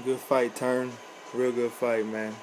Good fight, turn. Real good fight, man.